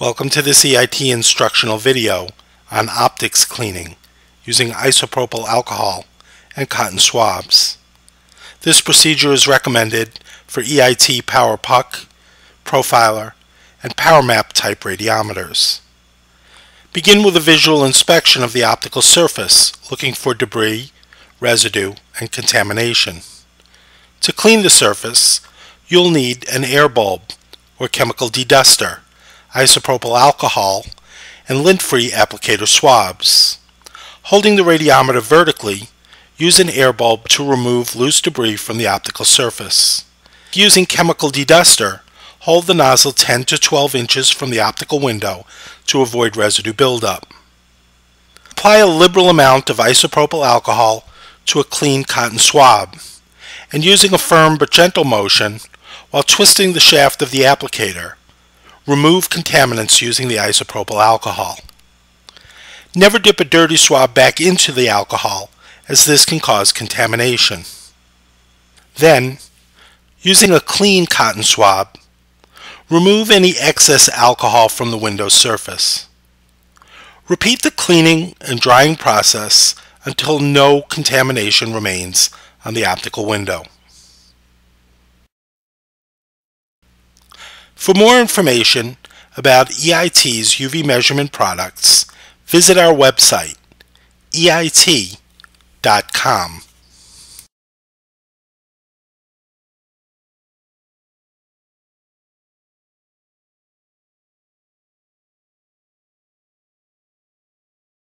Welcome to this EIT instructional video on optics cleaning using isopropyl alcohol and cotton swabs. This procedure is recommended for EIT Power Puck, Profiler, and PowerMap type radiometers. Begin with a visual inspection of the optical surface looking for debris, residue, and contamination. To clean the surface, you'll need an air bulb or chemical deduster isopropyl alcohol, and lint-free applicator swabs. Holding the radiometer vertically, use an air bulb to remove loose debris from the optical surface. Using chemical deduster, hold the nozzle 10 to 12 inches from the optical window to avoid residue buildup. Apply a liberal amount of isopropyl alcohol to a clean cotton swab, and using a firm but gentle motion while twisting the shaft of the applicator, Remove contaminants using the isopropyl alcohol. Never dip a dirty swab back into the alcohol as this can cause contamination. Then, using a clean cotton swab, remove any excess alcohol from the window surface. Repeat the cleaning and drying process until no contamination remains on the optical window. For more information about EIT's UV measurement products, visit our website, eit.com.